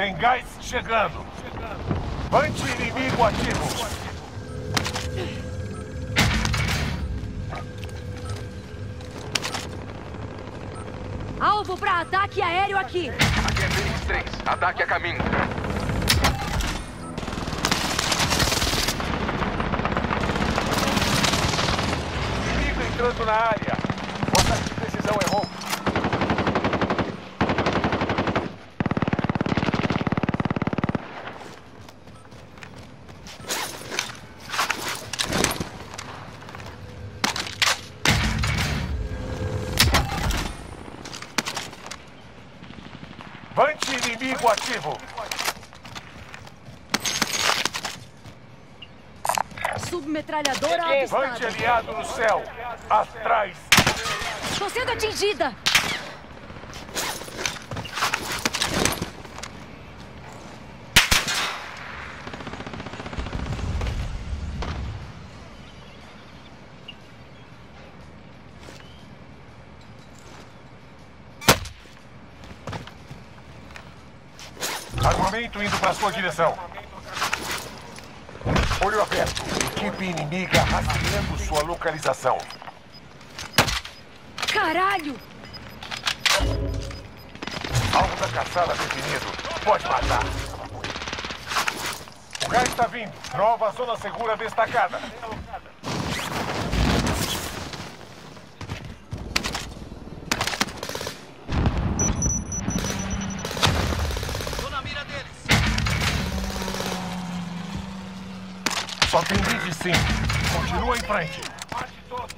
Tem gás chegando. Vante inimigo ativo. Alvo para ataque aéreo aqui. Aqui é Fênix 3. Ataque a caminho. Inimigo entrando na área. O ataque de precisão errou. Vante inimigo ativo. Vante aliado no céu. Atrás. Estou sendo atingida. Armamento indo para sua direção. Olho aberto. Equipe inimiga rastreando sua localização. Caralho! Alvo da caçada definido. Pode matar. O gás está vindo. Nova zona segura destacada. Só tem lead sim. Continua em frente. Mate todos.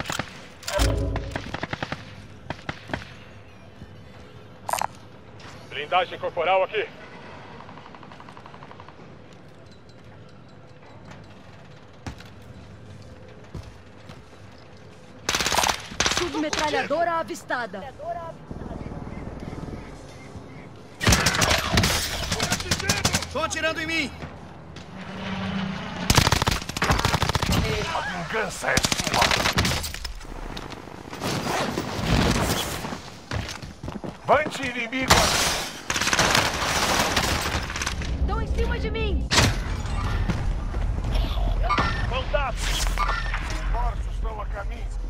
Blindagem corporal aqui. Submetralhadora avistada. Tô atirando em mim. A vingança é sua. Vante inimigo. Estão em cima de mim. Mandado. Mortos estão a caminho.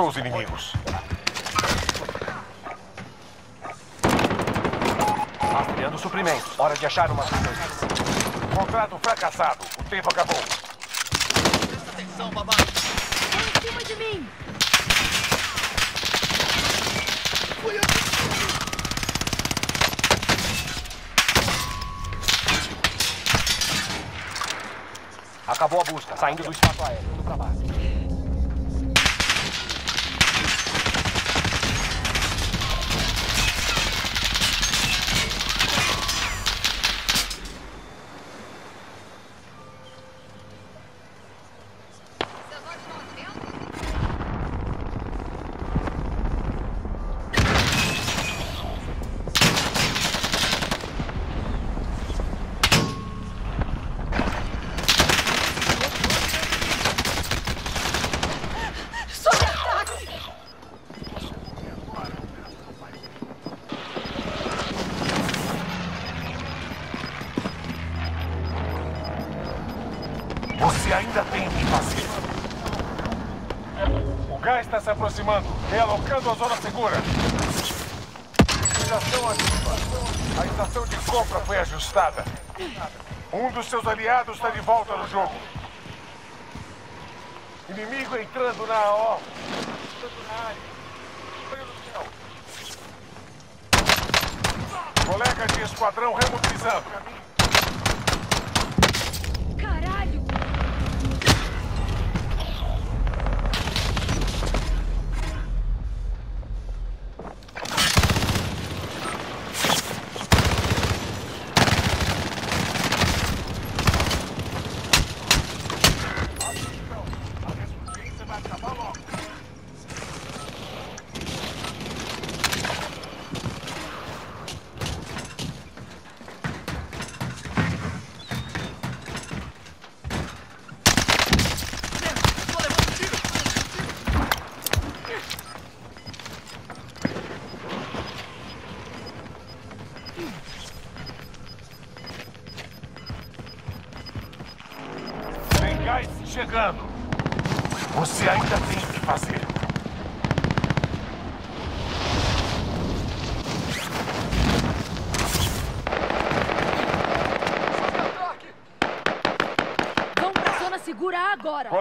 Despistou os inimigos. Rastreando suprimentos. Hora de achar uma coisas. Contrato fracassado. O tempo acabou. Presta atenção. Estão em cima de mim. Acabou a busca. Saindo do espaço aéreo. Pra base.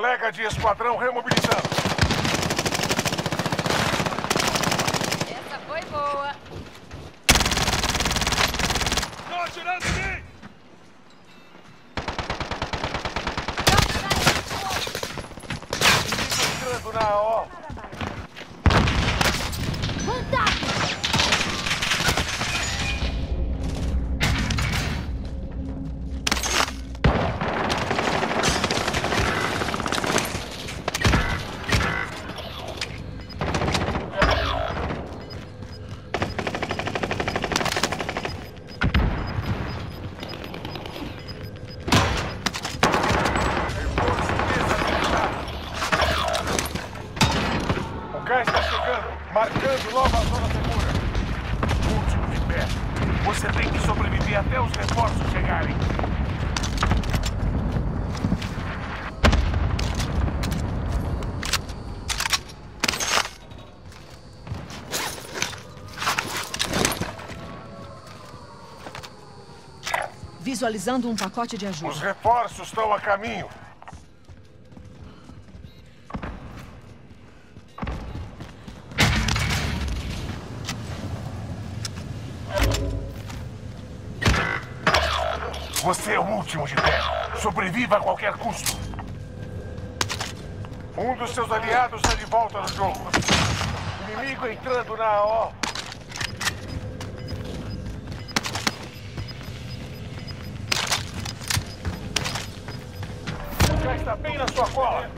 Colega de esquadrão remobilizando. Visualizando um pacote de ajuda. Os reforços estão a caminho. Você é o último de pé. Sobreviva a qualquer custo. Um dos seus aliados está de volta no jogo. Inimigo entrando na O. Já está bem na sua cola.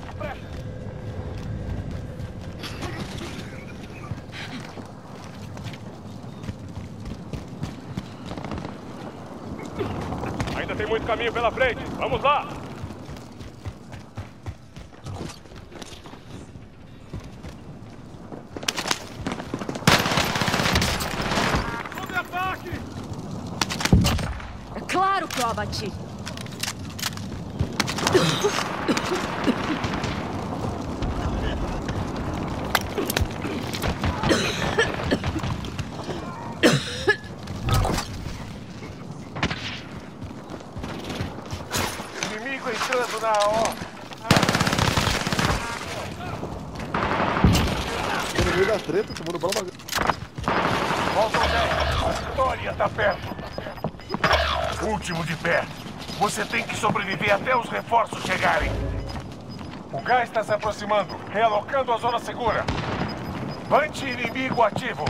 Ainda tem muito caminho pela frente. Vamos lá! Sob! É claro que eu abati! Inimigo entrando na O. Tô no meio da treta, tomando bala bagulho. Faltam 10. A vitória está perto. Último de pé. Você tem que sobreviver até os reforços chegarem. O gás está se aproximando, realocando a zona segura. Anti-inimigo ativo.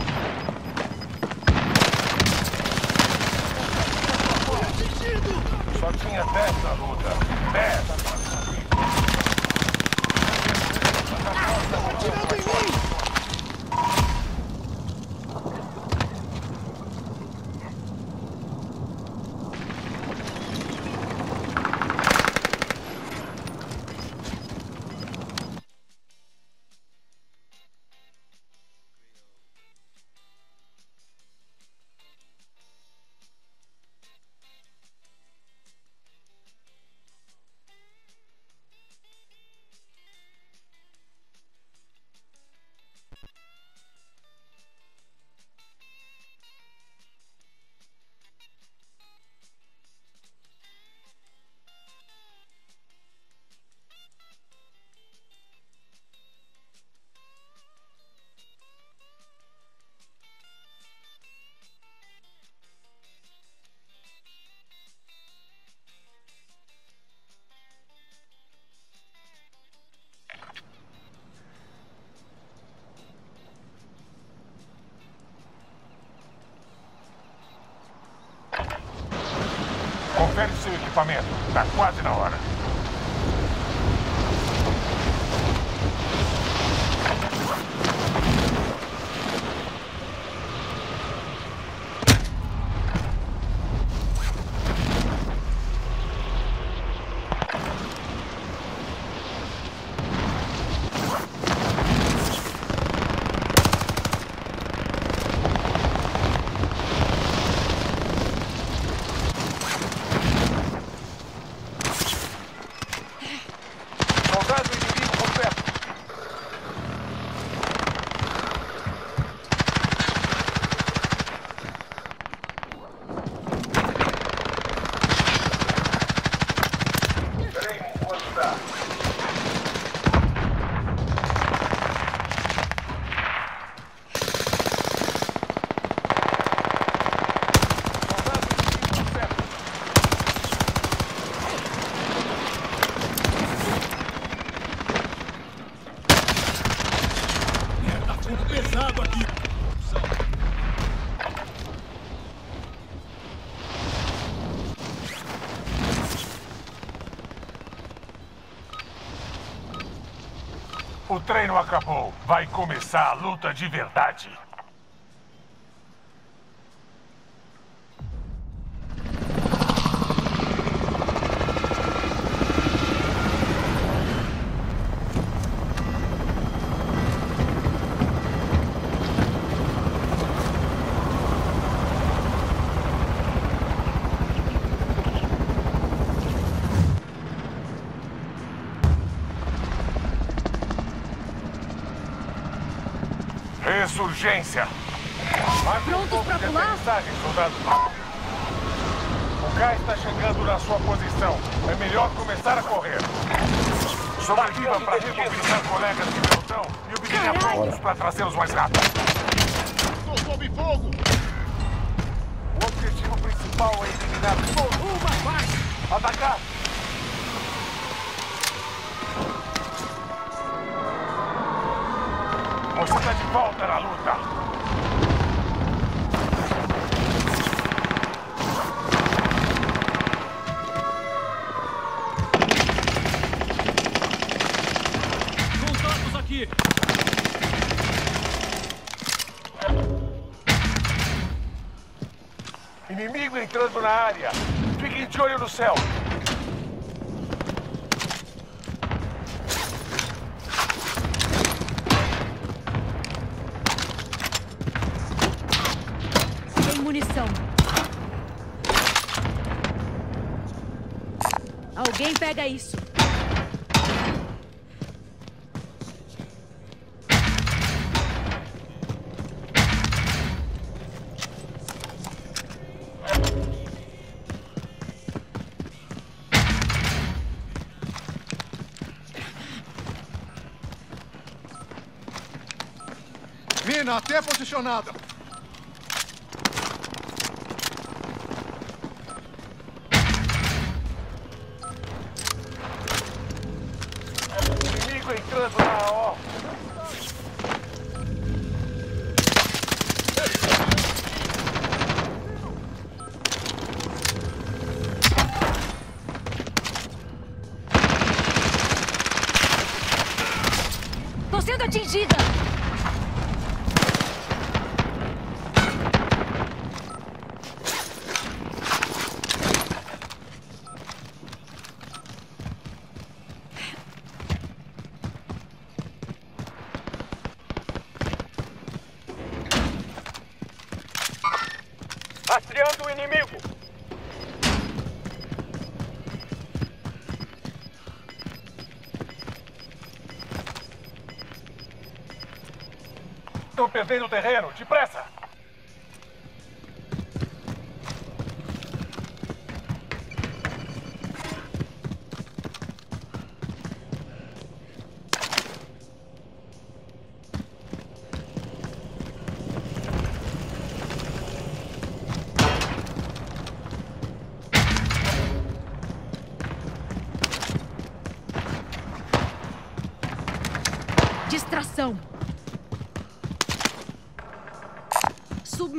Só tinha 10 na luta. 10. Equipamento. Tá quase na hora. Soldado inimigo por perto. Soldado inimigo por perto. Tá ficando pesado aqui. O treino acabou. Vai começar a luta de verdade. Ressurgência. Mais um Prontos de pular? aterrissagem, soldado. O gás está chegando na sua posição. É melhor começar a correr. Sobreviva para remobilizar colegas de pelotão e obter Caralho! apoios para trazê-los mais rápido. Estou sob fogo. O objetivo principal é eliminar todo Uma baixa. Atacar! Inimigo entrando na área! Fiquem de olho no céu! Tem munição. Alguém pega isso. Até posicionada. Perdendo terreno! Depressa! Distração.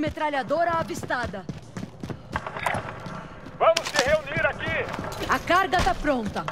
metralhadora avistada. Vamos se reunir aqui! A carga está pronta.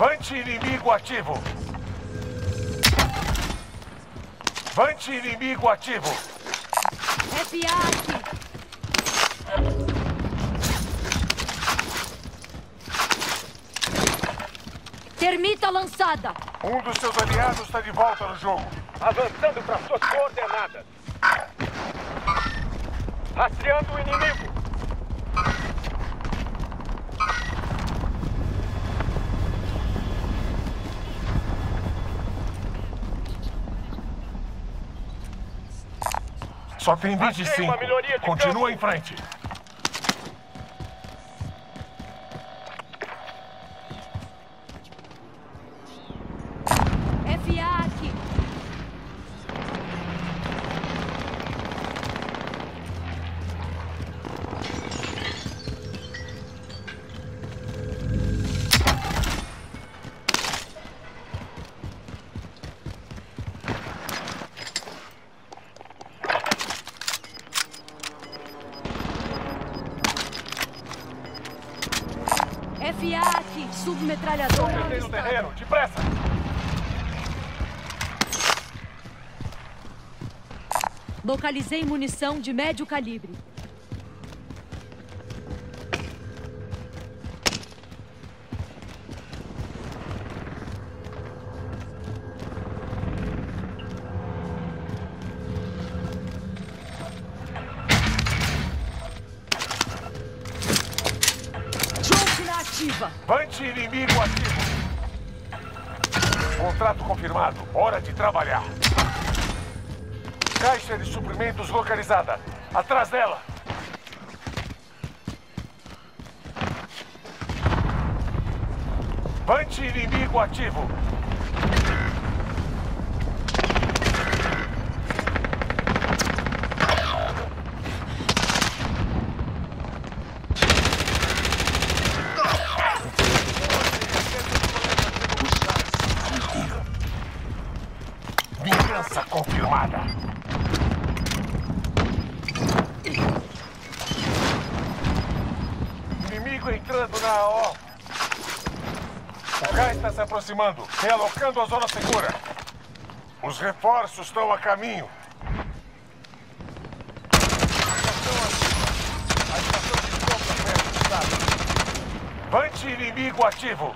Vante inimigo ativo. Vante inimigo ativo. FA aqui. Termita lançada. Um dos seus aliados está de volta no jogo. Avançando para suas coordenadas! Rastreando o inimigo! Só tem Achei 25. uma melhoria de Continua em frente. Localizei munição de médio calibre. Ativa. Vante inimigo ativo. Contrato confirmado. Hora de trabalhar. Caixa de suprimentos localizada. Atrás dela. Vante inimigo ativo. Aproximando, realocando a zona segura. Os reforços estão a caminho. A estação de compra perto, sabe? Vante inimigo ativo.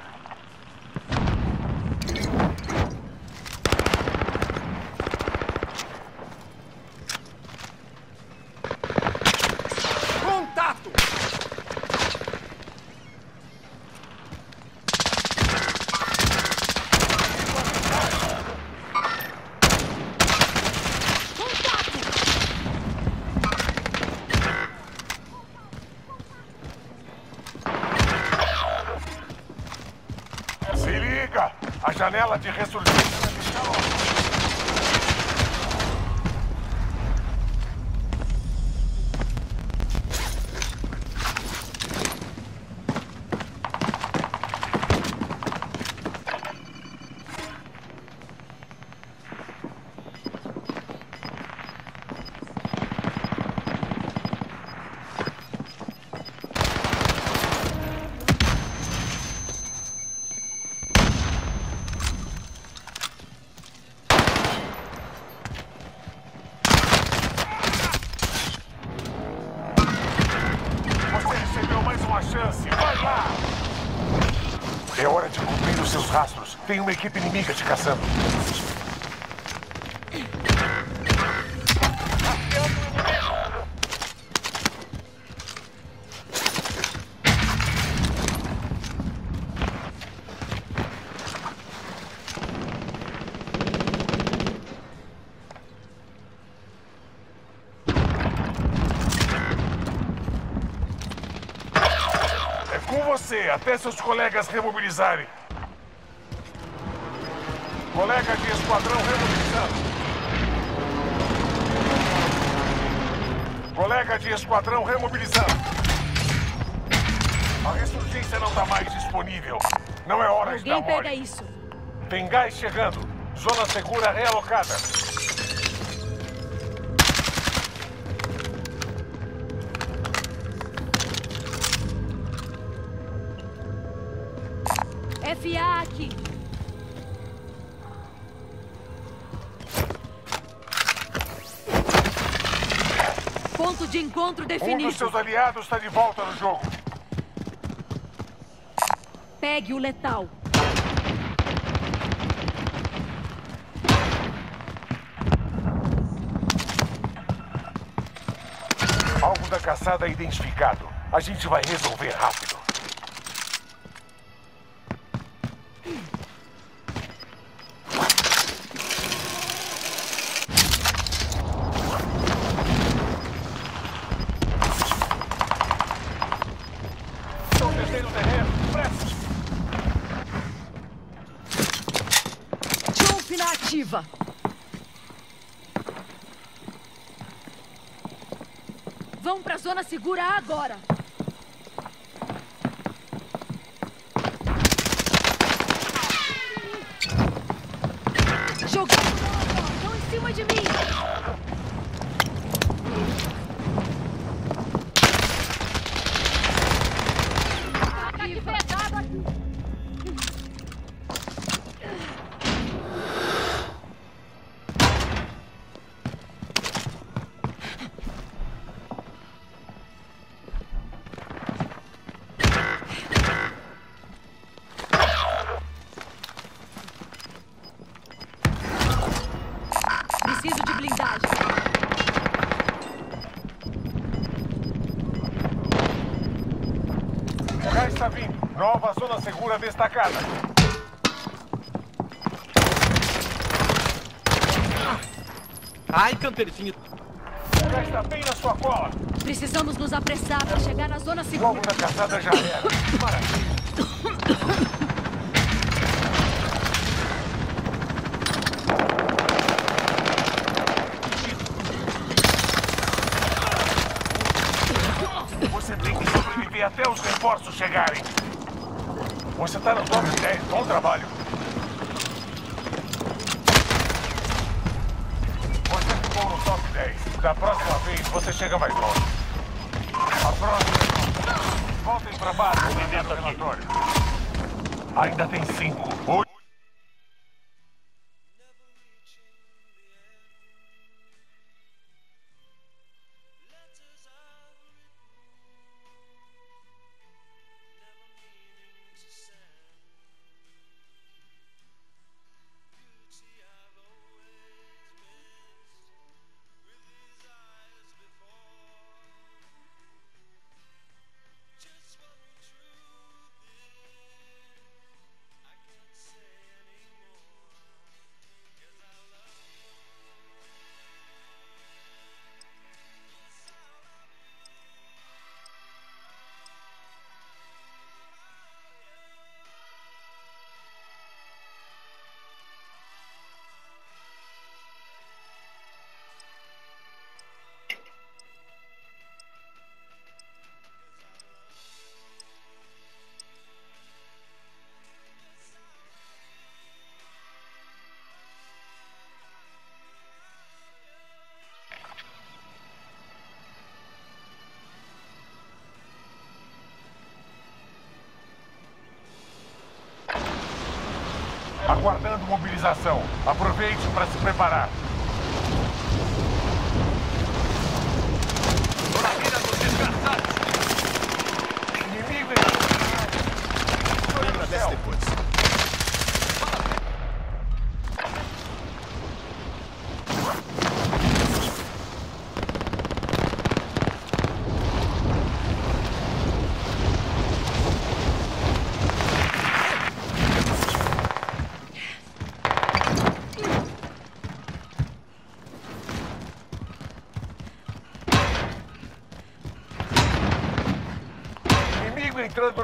Uma equipe inimiga te caçando. É com você, até seus colegas remobilizarem. Colega de esquadrão remobilizando. Colega de esquadrão remobilizando. A ressurgência não está mais disponível. Não é hora de dar Alguém mole. pega isso. Tem gás chegando. Zona segura realocada. De encontro Um definido. dos seus aliados está de volta no jogo. Pegue o letal. Alvo da caçada identificado. A gente vai resolver rápido. Zona segura agora. Ai, camperzinho. O gás está bem na sua cola. Precisamos nos apressar para chegar na zona segura. alvo da caçada já era. Maravilha. Você tem que sobreviver até os reforços chegarem. Você está no top 10. Bom trabalho. Você ficou no top 10. Da próxima vez, você chega mais longe. A próxima. Voltem para base, do relatório. Ainda tem cinco. Oito.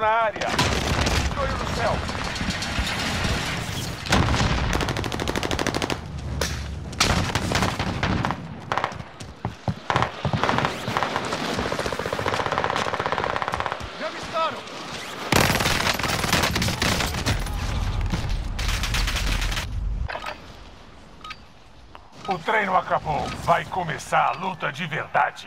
Na área. Olho no céu. Me avistaram! O treino acabou. Vai começar a luta de verdade.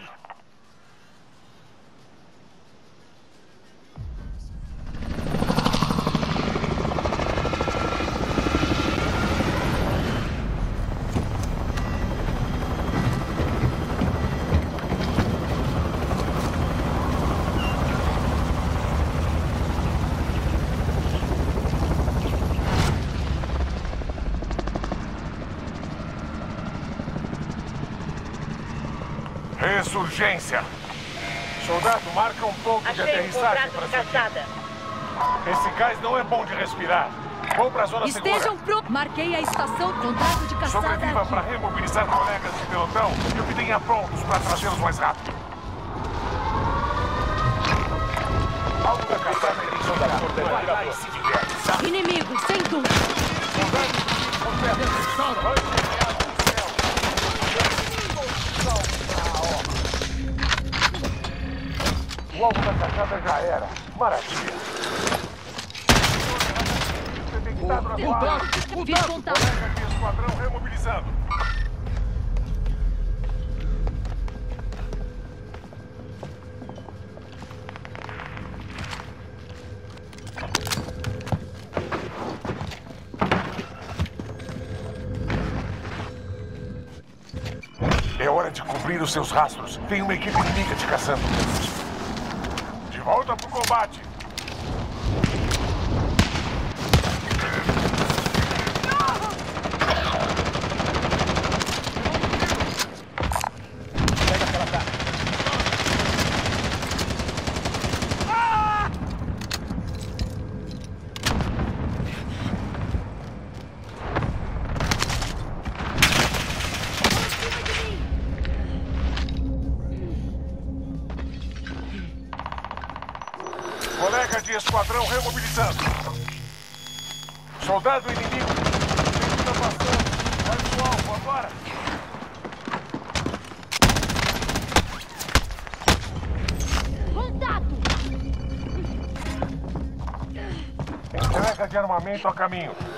Ressurgência. Soldado, marca um ponto de Achei um aterrissagem para de caçada. Esse gás não é bom de respirar. Vou para a zona Estejam segura. prontos. Marquei a estação. Contrato de caçada Sobreviva para remobilizar colegas de pelotão e o que tenha prontos para trazê-los mais rápido. Algo da caçada em sabe? Inimigo, sem dúvida. O alvo da caçada já era. Maravilha. Você tem que estar preparado. Fiz contato. Esquadrão remobilizando. É hora de cobrir os seus rastros. Tem uma equipe inimiga te caçando. Volta pro combate. Entrega de armamento a caminho.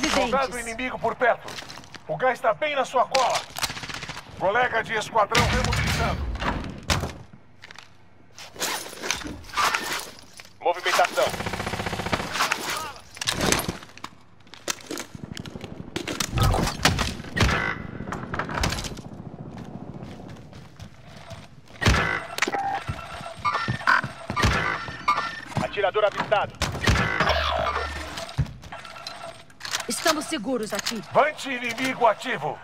Sem Soldado sobreviventes. inimigo por perto. O gás está bem na sua cola. Colega de esquadrão remobilizando. Movimentação. Estamos seguros aqui. Vante inimigo ativo.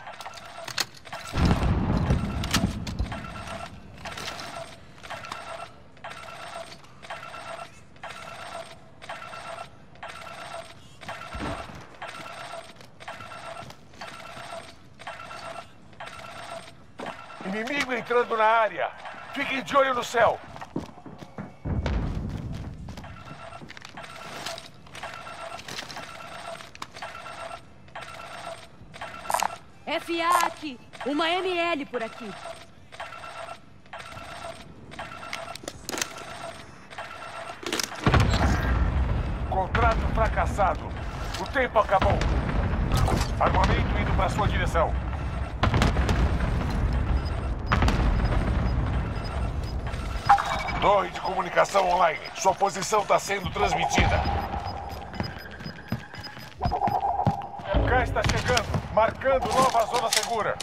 Inimigo entrando na área. Fiquem de olho no céu. Uma ML por aqui. Contrato fracassado. O tempo acabou. Armamento indo para sua direção. Torre de comunicação online. Sua posição está sendo transmitida. O gás está chegando, marcando nova zona segura.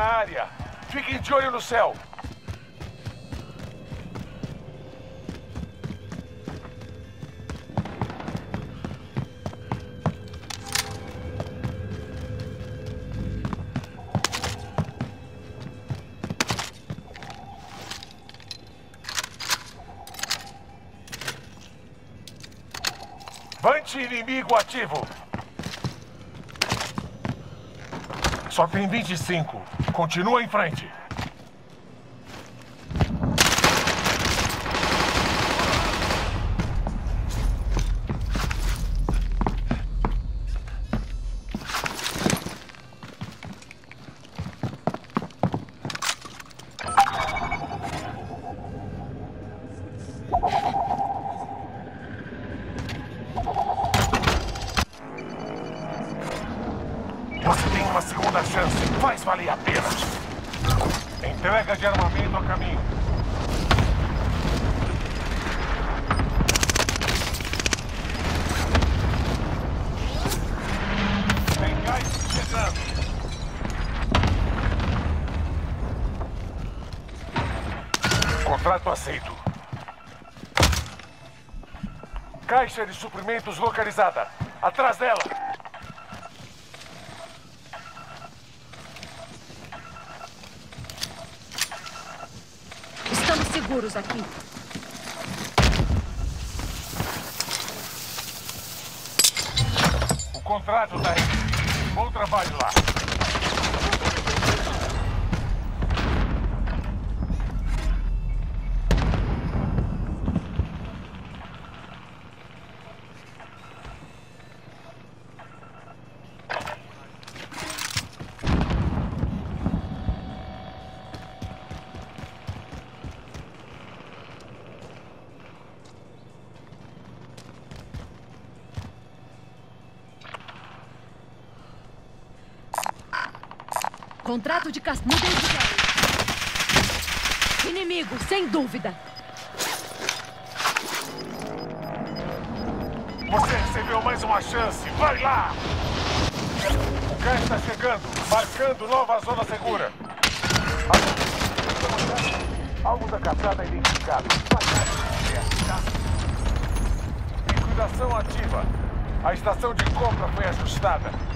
Na área. Fiquem de olho no céu. Vante inimigo ativo. Só tem 25. Continua em frente. Caixa de suprimentos localizada. Atrás dela. Estamos seguros aqui. O contrato tá recebido. Bom trabalho lá. Contrato de cas... Mudei de ideia. Inimigo, sem dúvida. Você recebeu mais uma chance. Vai lá! O gás está chegando, marcando nova zona segura. Alvo da caçada identificado. Liquidação ativa. A estação de compra foi ajustada.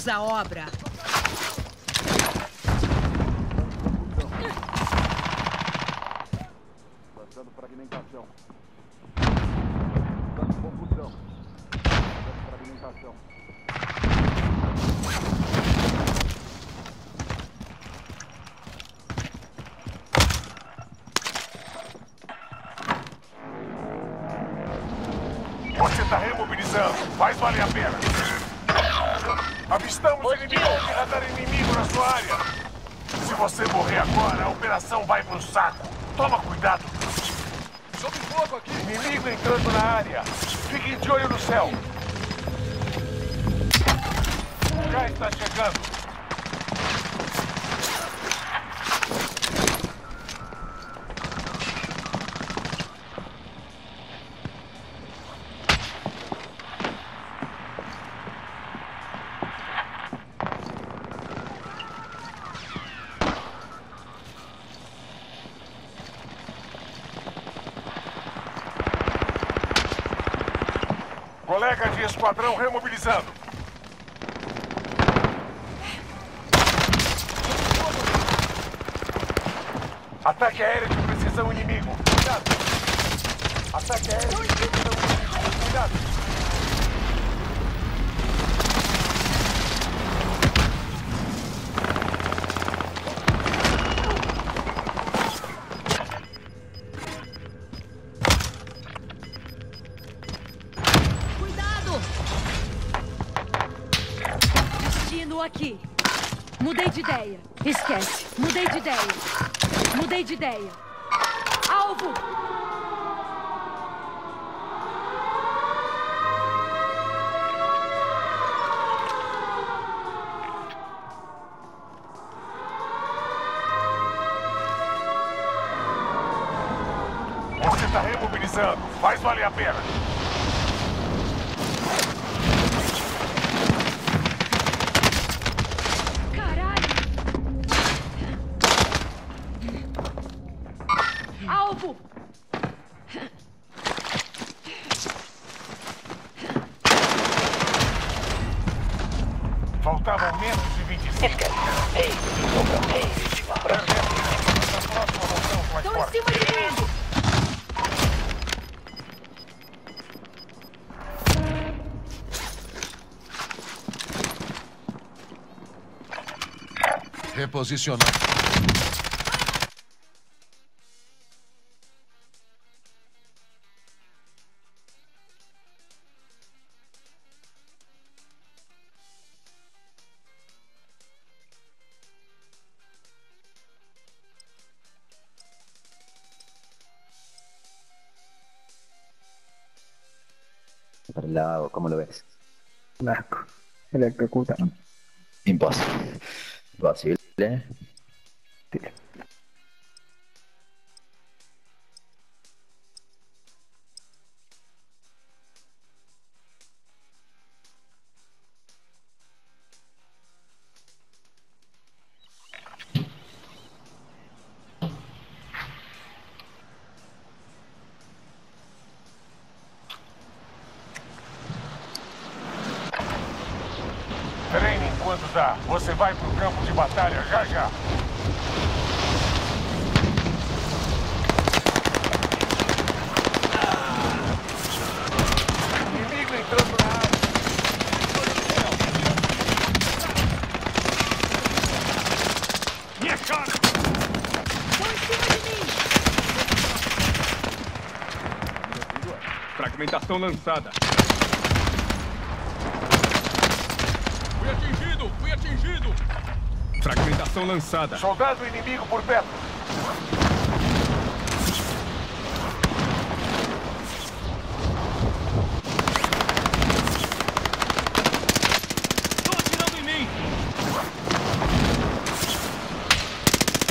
Mãos à obra. Lançando fragmentação. Dando confusão. Dando fragmentação. Você está remobilizando. Faz valer a pena. Avistamos inimigo de radar inimigo na sua área. Se você morrer agora, a operação vai pro saco. Toma cuidado. Sob fogo aqui! Inimigo entrando na área. Fiquem de olho no céu. Gás está chegando. Colega de Faltavam menos de 25. Esquece. Ei, vítima. Próxima Estão em cima de mim! Reposicionar. Lado, ¿cómo lo ves? Narco. Electrocutaron. Imposible. Imposible. Sí. Lançada. Fui atingido! Fui atingido! Fragmentação lançada. Soldado inimigo por perto. Estão atirando em mim!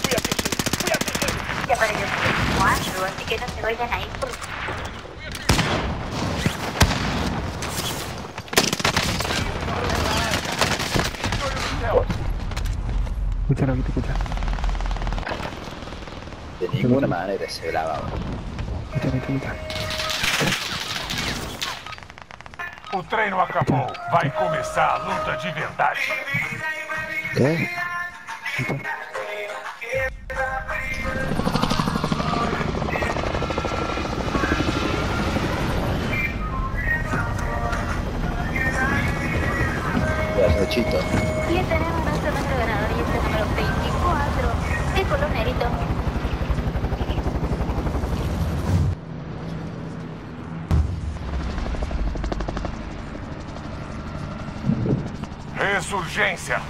Fui atingido. Fui atingido. Ya para yo soy cuatro, así que no se vayan a ir por Escucha, Roquito, escucha. De ninguna manera se grababa. Escucha, Roquito, escucha. O treino acabou. Vai começar a luta de verdade. ¿Qué? Ressurgência.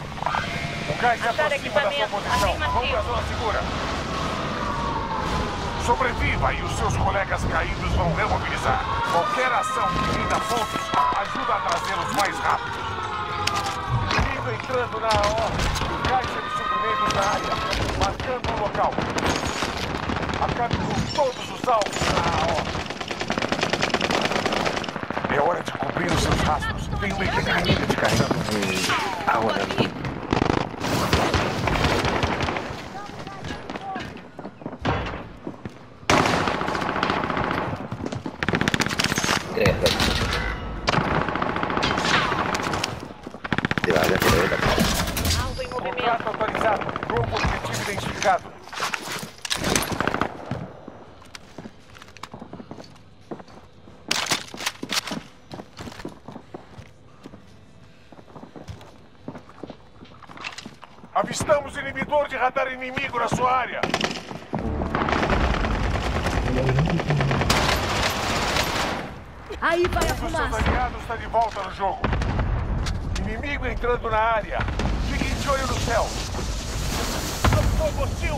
O gás se aproxima da sua posição. Vamos pra zona segura. Sobreviva e os seus colegas caídos vão remobilizar. Qualquer ação que renda pontos ajuda a trazê-los mais rápido. Inimigo entrando na ordem. Caixa de suprimentos na área. Marcando o local. Acabe com todos os alvos na ordem. É hora de cobrir os seus rastros. Tem uma equipe inimiga te carregando. Agora aqui. Tres, Devagar, devagar. Alvo em Contrato autorizado. Grupo objetivo identificado. Inibidor de radar inimigo na sua área. Aí vai a Um dos seus fumaça! aliados está de volta no jogo. Inimigo entrando na área. Fiquem de olho no céu. Fogo hostil.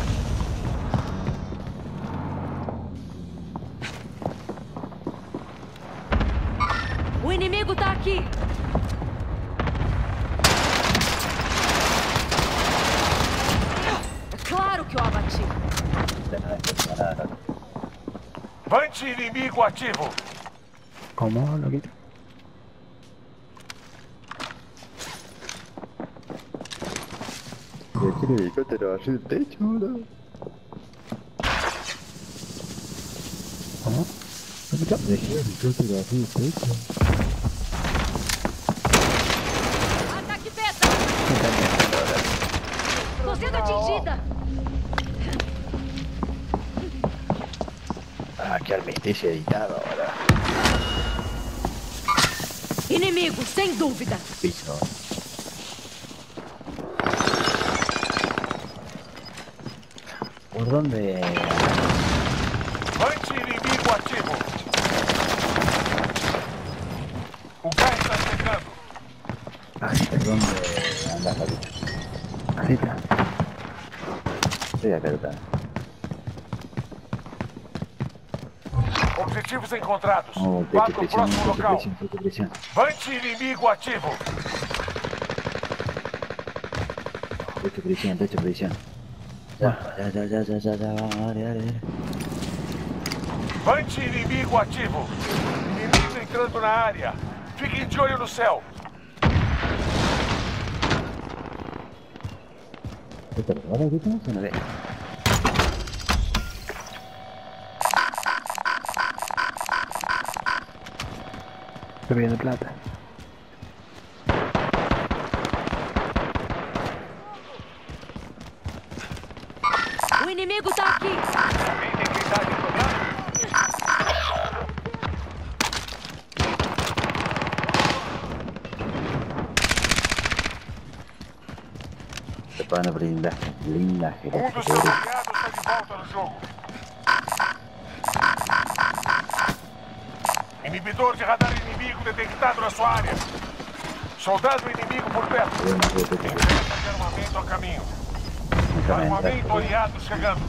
O inimigo tá aqui! É claro que eu abati! Vante inimigo ativo. ¿Cómo, loquito? Dejé el helicóptero arriba del techo, boludo. ¿Cómo? ¿Loquito? Dejé el helicóptero arriba del techo. Ah, que armisticio editado ahora. Inimigo, sem dúvida! Piso. ¿Por dónde? Vante inimigo ativo. O gás está chegando. Ay, ¿por dónde andas, Paquito? Así está. Estoy acá, Objetivos encontrados. Oh, Vá para o próximo local. Vante inimigo ativo. Pecho, presión, pecho, presión. Vante inimigo ativo. Inimigo entrando na área. Fiquem de olho no céu. ¿Qué te ahora qué estamos en la viendo plata. O inimigo tá aqui! Alguém tem que dar de tocar? Te van a brindar blindaje. Um dos aliados está de volta no jogo. Inibidor de radar inimigo detectado na sua área. Soldado inimigo por perto. Empresa de armamento a caminho. Armamento aliado chegando.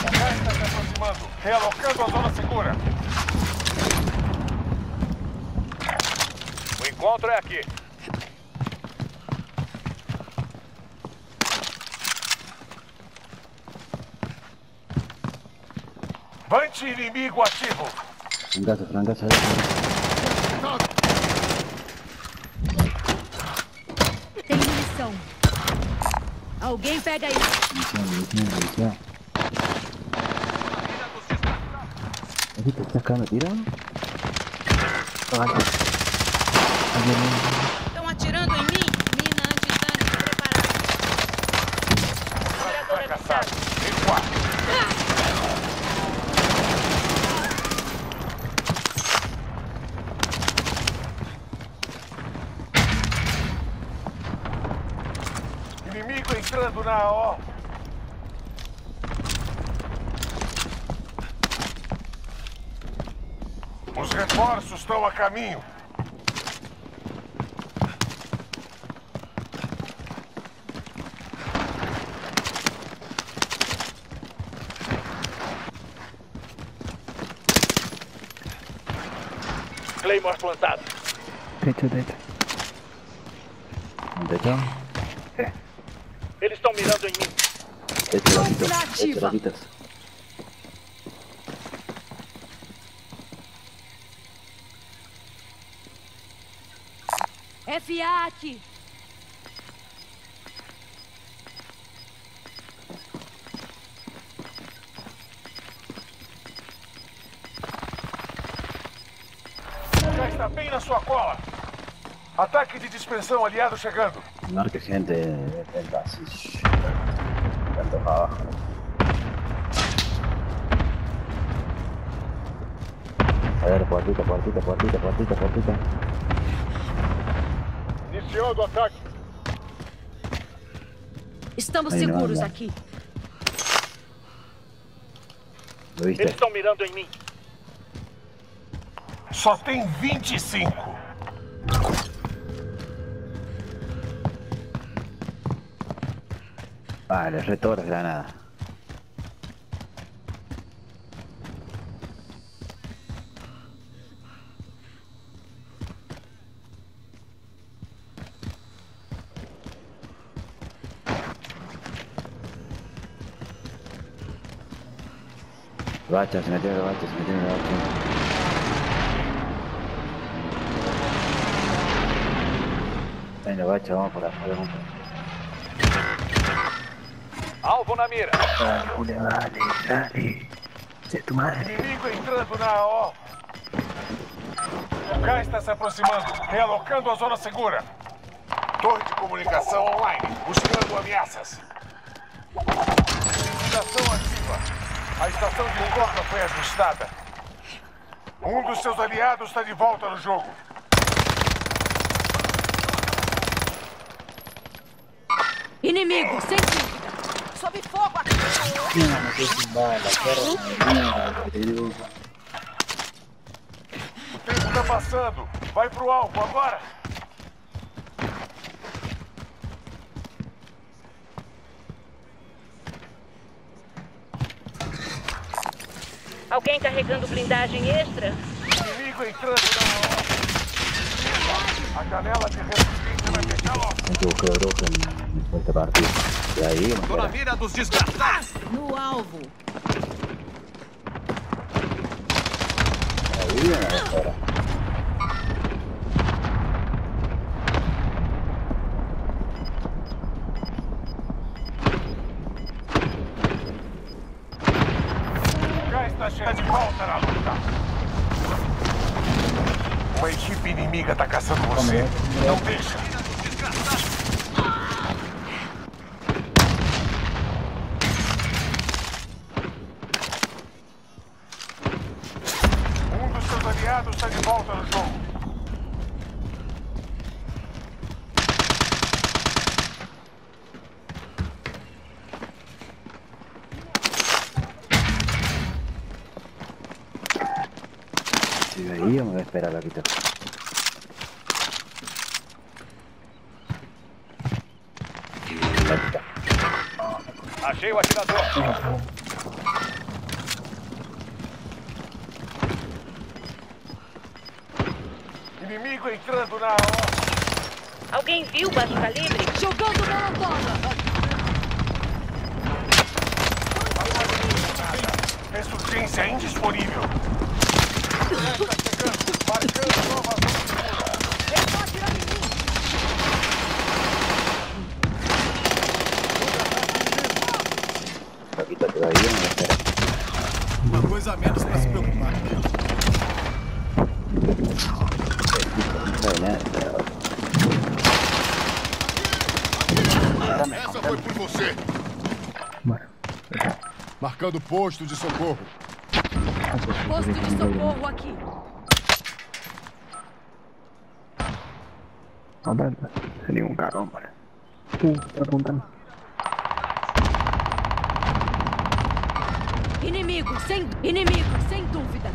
O gás está se aproximando. Realocando a zona segura. O encontro é aqui. Vante inimigo ativo. Francazo, francazo. Tem munição. Alguém pega isso. Munición, munición, munición. ¿Ahorita estás cagando tiro? Abajo. Estão atirando em mim? Mina antitanque preparada. Fracassado. Recuar. Inimigo AO. Os reforços estão a caminho. Claymore plantado. ¿Un techo? Eles estão mirando em mim. Loquitos. Ativa. Techo, loquitos. FA aqui! Já está bem na sua cola. Ataque de dispersão aliado chegando. Marque gente del basis. A ver, puertita, puertita, puertita, puertita, puertita. Iniciando o ataque. Estamos Aí, seguros aqui. ¿Lo Eles estão mirando em mim. Só tem 25. Vale, reto las metió en el bacha, se metió en el bacha. Venga, bacha, vamos por afuera, vamos Alvo na mira. Julia, dale, dale. Sé tu madre. Inimigo entrando na AO. O K está se aproximando, realocando a zona segura. Torre de comunicação online, buscando ameaças. Estação ativa. A estação de corda foi ajustada. Um dos seus aliados está de volta no jogo. Inimigo, sem dúvida. Sob fogo aqui. Bala, querido. O tempo está passando. Vai pro alvo agora. Alguém carregando blindagem extra? Inimigo entrando na. A janela de resistência vai fechar logo. Me equivoqué, bro, en en esta partida. De ahí, Tô na mira dos desgraçados. No alvo. ahí, man, ahora. O. Inimigo entrando na AO. Alguém viu baixo calibre? Jogando molotov. Ressurgência indisponível. Está chegando. Marcando nova zona segura. Ele pode atirar em mim. Paquita, te va bien, me voy a esperar. Uma coisa a menos pra se preocupar. No sabe nada, pero- Essa foi por você. Bueno. Marcando posto de socorro. Posto de socorro aqui. Hombre, sería un. Uh, está apuntando. Inimigo, sem... Inimigo, sem dúvida.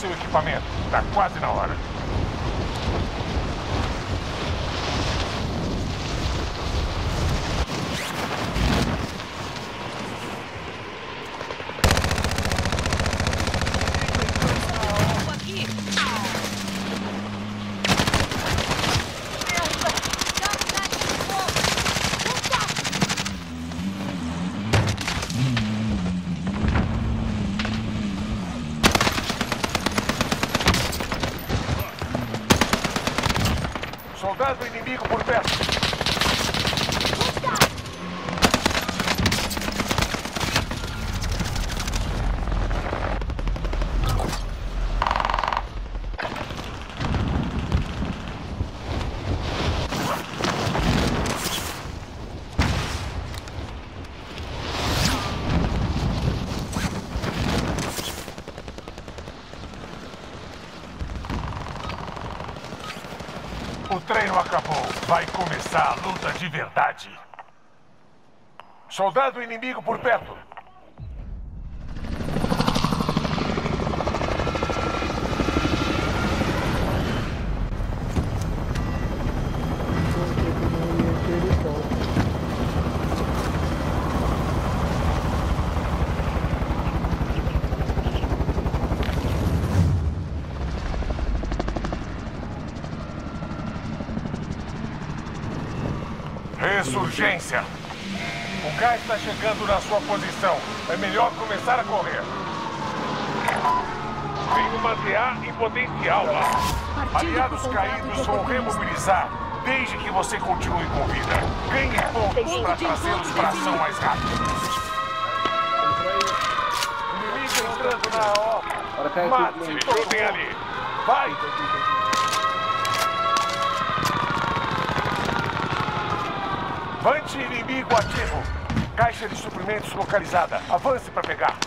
Seu equipamento. Tá quase na hora. Aqui. Soldado inimigo por perto. O treino acabou. Vai começar a luta de verdade. Soldado inimigo por perto. Ressurgência. O gás está chegando na sua posição. É melhor começar a correr. Tem uma TA em potencial lá. Aliados caídos vão remobilizar, desde que você continue com vida. Ganhe pontos para trazê-los para ação mais rápido. Inimigo entrando na ó. Mate mundo ali. Vai! Vante inimigo ativo. Caixa de suprimentos localizada. Avance para pegar.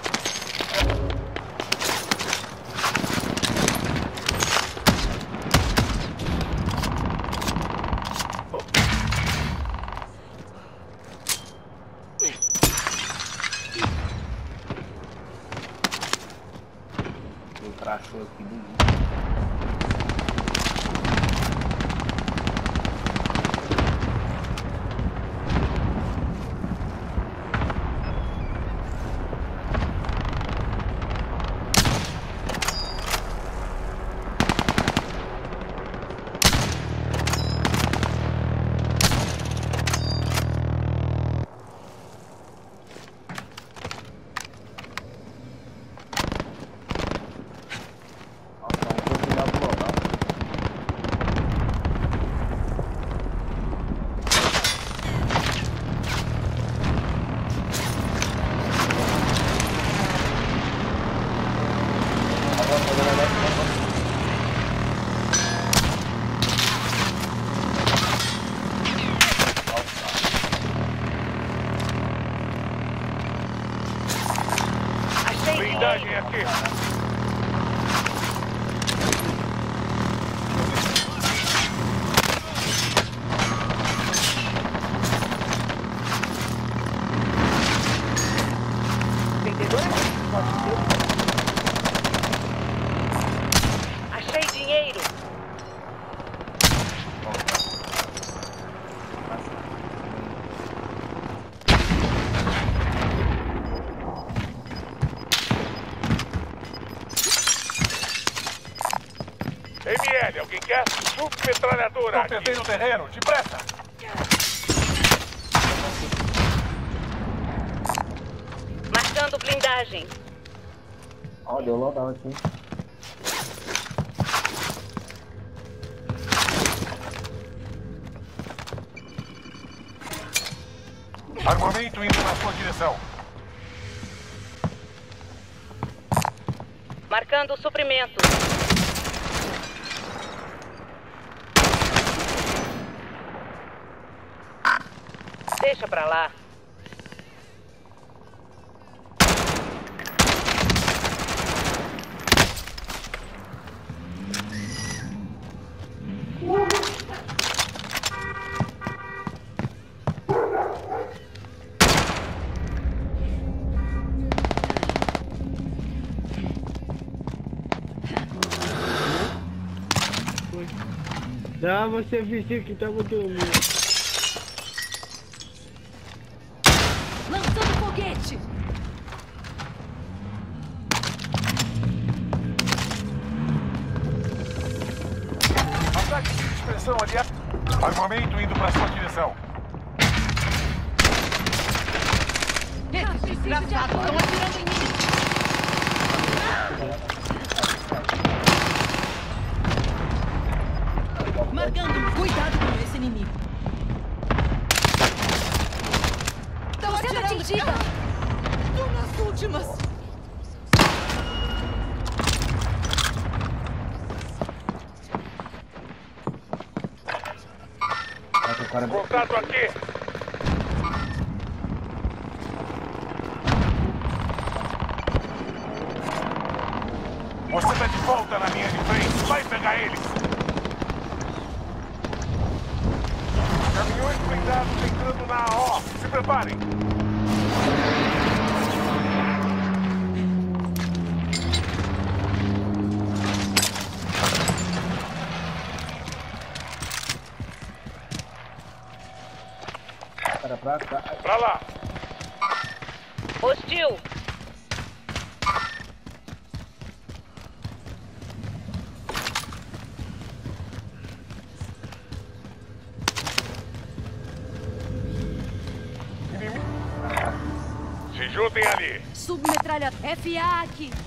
Tem um crachou aqui bonito. Nossa, vamos continuar do local. Achei Blindagem aqui. Achei dinheiro. ML, alguém quer? Submetralhadora. Estão perdendo o terreno. Depressa. Marcando blindagem. Ó, deu loadout, hein? Armamento indo na sua direção. Marcando suprimento. Deixa pra lá. Dá você vestir que tá tava dormindo. desgraçado, estão atirando em mim. Marcando, cuidado com esse inimigo. Estão sendo atingida. Estou ah! nas últimas. Contato aqui. confiar